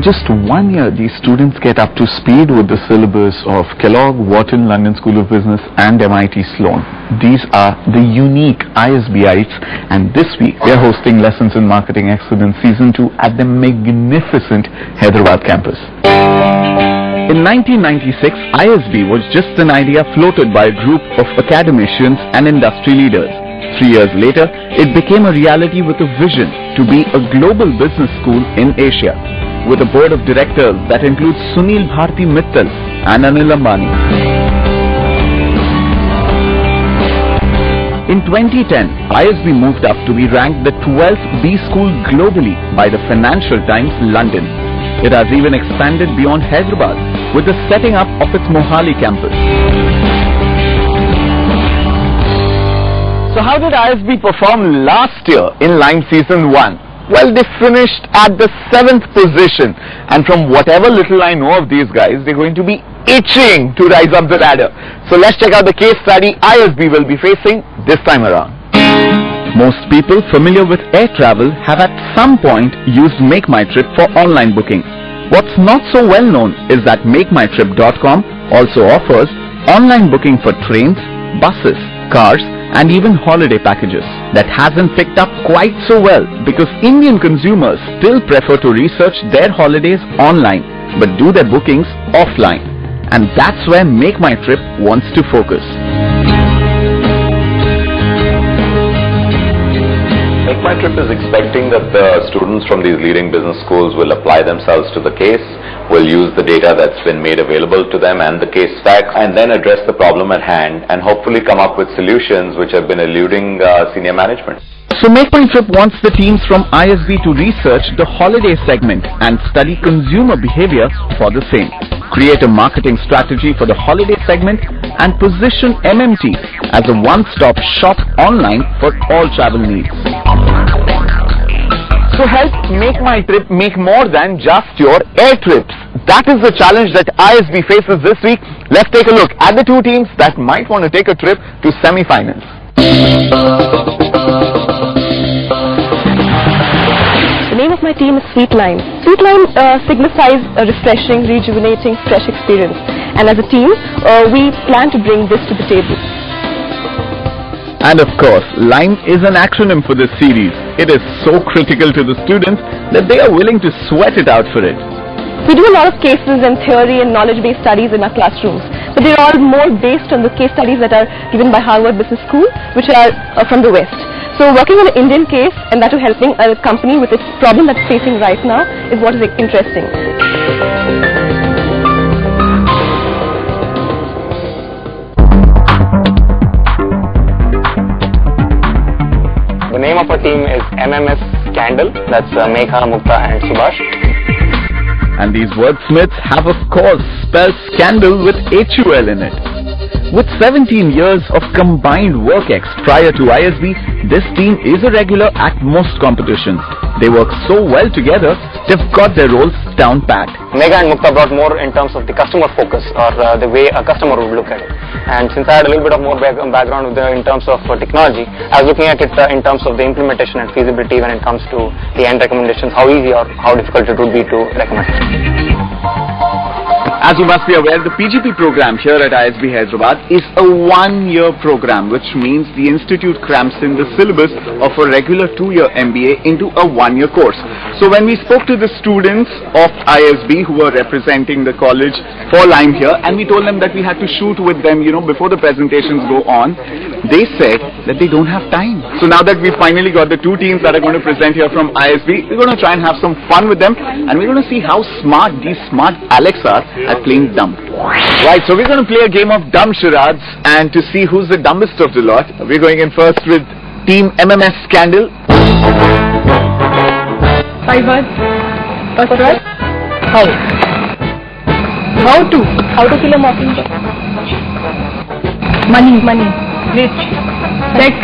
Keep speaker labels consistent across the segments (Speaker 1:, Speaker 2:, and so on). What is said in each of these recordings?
Speaker 1: In just one year, these students get up to speed with the syllabus of Kellogg, Wharton, London School of Business and MIT Sloan. These are the unique ISBites and this week they are hosting Lessons in Marketing Excellence Season 2 at the magnificent Hyderabad campus. In 1996, ISB was just an idea floated by a group of academicians and industry leaders. Three years later, it became a reality with a vision to be a global business school in Asia, with a board of directors that includes Sunil Bharti Mittal and Anil Ambani. In 2010, ISB moved up to be ranked the 12th B school globally by the Financial Times London. It has even expanded beyond Hyderabad with the setting up of its Mohali campus. So how did ISB perform last year in Lime season 1? Well, they finished at the 7th position and from whatever little I know of these guys, they're going to be itching to rise up the ladder. So let's check out the case study ISB will be facing this time around. Most people familiar with air travel have at some point used Make My Trip for online booking. What's not so well known is that MakeMyTrip.com also offers online booking for trains, buses, cars and even holiday packages. That hasn't picked up quite so well because Indian consumers still prefer to research their holidays online but do their bookings offline. And that's where Make My Trip wants to focus.
Speaker 2: My Trip is expecting that the students from these leading business schools will apply themselves to the case, will use the data that's been made available to them and the case facts, and then address the problem at hand and hopefully come up with solutions which have been eluding uh, senior management.
Speaker 1: So My Trip wants the teams from ISB to research the holiday segment and study consumer behavior for the same. Create a marketing strategy for the holiday segment and position MMT as a one-stop shop online for all travel needs. So help Make My Trip make more than just your air trips. That is the challenge that ISB faces this week. Let's take a look at the two teams that might want to take a trip to semi-finals.
Speaker 3: The name of my team is Sweet Lime. Sweetline uh, signifies a refreshing, rejuvenating, fresh experience. And as a team, uh, we plan to bring this to the table.
Speaker 1: And of course, LIME is an acronym for this series. It is so critical to the students that they are willing to sweat it out for it.
Speaker 3: We do a lot of cases and theory and knowledge-based studies in our classrooms, but they're all more based on the case studies that are given by Harvard Business School, which are uh, from the West. So working on an Indian case and that to helping a company with its problem that's facing right now is what is interesting.
Speaker 4: Name of our team is MMS Scandal. That's uh, Megha, Mukta and Subhash.
Speaker 1: And these wordsmiths have of course spelled scandal with HUL in it. With 17 years of combined work ex prior to ISB, this team is a regular at most competitions. They work so well together, they've got their roles down pat.
Speaker 4: Megha and Mukta brought more in terms of the customer focus or uh, the way a customer would look at it. And since I had a little bit of more back background with the, in terms of uh, technology, I was looking at it uh, in terms of the implementation and feasibility when it comes to the end recommendations, how easy or how difficult it would be to recommend.
Speaker 1: As you must be aware, the PGP program here at ISB Hyderabad is a one-year program, which means the institute cramps in the syllabus of a regular two-year MBA into a one-year course. So when we spoke to the students of ISB who were representing the college for Lime here, and we told them that we had to shoot with them, you know, before the presentations go on, they said that they don't have time. So now that we finally got the two teams that are going to present here from ISB, we're going to try and have some fun with them, and we're going to see how smart these smart Alex are at playing dumb. Right, so we're going to play a game of dumb charades, and to see who's the dumbest of the lot, we're going in first with Team MMS Scandal.
Speaker 3: Words. First. How. How to. How to kill a mockingbird. Money. Money. Rich. Sex.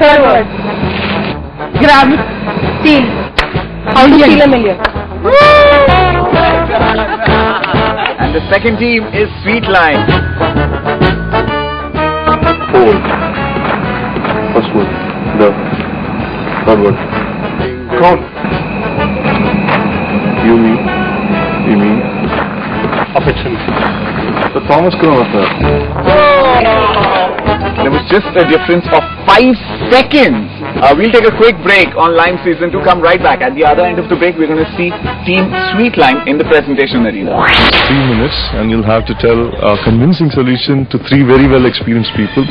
Speaker 3: Third word. Grab. Steal. How to steal a million.
Speaker 1: And the second team is Sweet Lime.
Speaker 5: Fold. First word. The. Third word. Count. You mean? You mean?
Speaker 6: Affection.
Speaker 5: The Thomas Crown Affair.
Speaker 1: There was just a difference of 5 seconds. Uh, we'll take a quick break on Lime Season to come right back. At the other end of the break, we're going to see Team Sweet Lime in the presentation arena.
Speaker 5: Three minutes and you'll have to tell a convincing solution to three very well experienced people.